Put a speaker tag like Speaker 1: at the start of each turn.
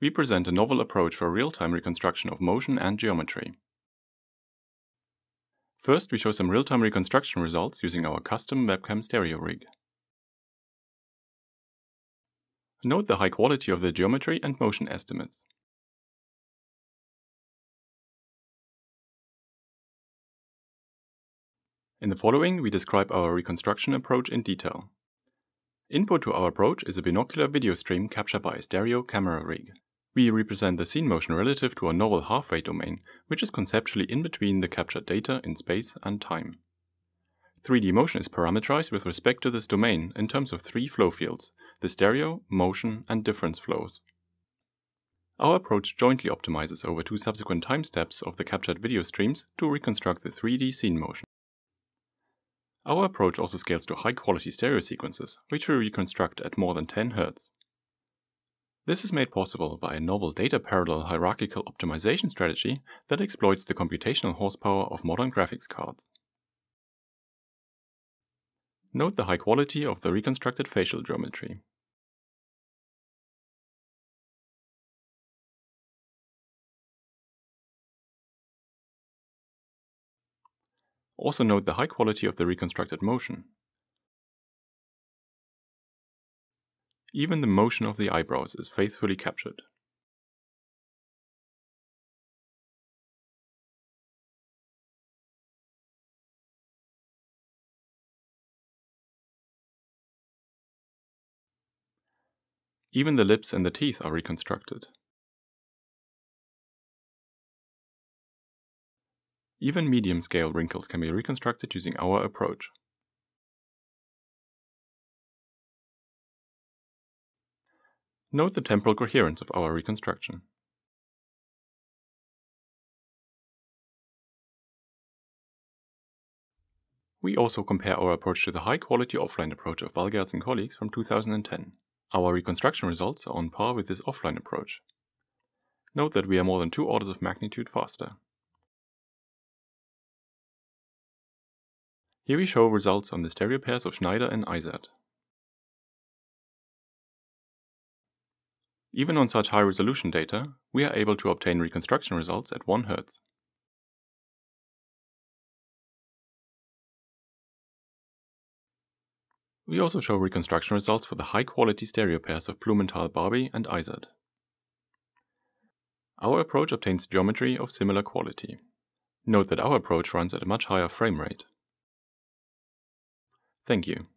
Speaker 1: we present a novel approach for real-time reconstruction of motion and geometry. First, we show some real-time reconstruction results using our custom webcam stereo rig. Note the high quality of the geometry and motion estimates. In the following, we describe our reconstruction approach in detail. Input to our approach is a binocular video stream captured by a stereo camera rig. We represent the scene motion relative to a novel halfway domain, which is conceptually in between the captured data in space and time. 3D motion is parameterized with respect to this domain in terms of three flow fields, the stereo, motion, and difference flows. Our approach jointly optimizes over two subsequent time steps of the captured video streams to reconstruct the 3D scene motion. Our approach also scales to high-quality stereo sequences, which we reconstruct at more than 10 Hz. This is made possible by a novel data parallel hierarchical optimization strategy that exploits the computational horsepower of modern graphics cards. Note the high quality of the reconstructed facial geometry. Also note the high quality of the reconstructed motion. Even the motion of the eyebrows is faithfully captured. Even the lips and the teeth are reconstructed. Even medium-scale wrinkles can be reconstructed using our approach. Note the temporal coherence of our reconstruction. We also compare our approach to the high-quality offline approach of Valgaerts and colleagues from 2010. Our reconstruction results are on par with this offline approach. Note that we are more than two orders of magnitude faster. Here we show results on the stereo pairs of Schneider and Eisert. Even on such high resolution data, we are able to obtain reconstruction results at 1 Hz. We also show reconstruction results for the high quality stereo pairs of Blumenthal-Barby and Eisert. Our approach obtains geometry of similar quality. Note that our approach runs at a much higher frame rate. Thank you.